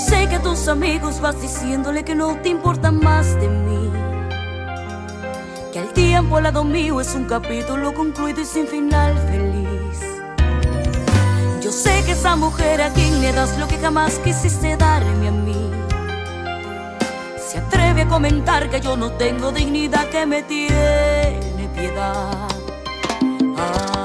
sé que a tus amigos vas diciéndole que no te importa más de mí. Que el tiempo al lado mío es un capítulo concluido y sin final feliz. Yo sé que esa mujer a quien le das lo que jamás quisiste darme a mí. Se atreve a comentar que yo no tengo dignidad, que me tiene piedad. quererte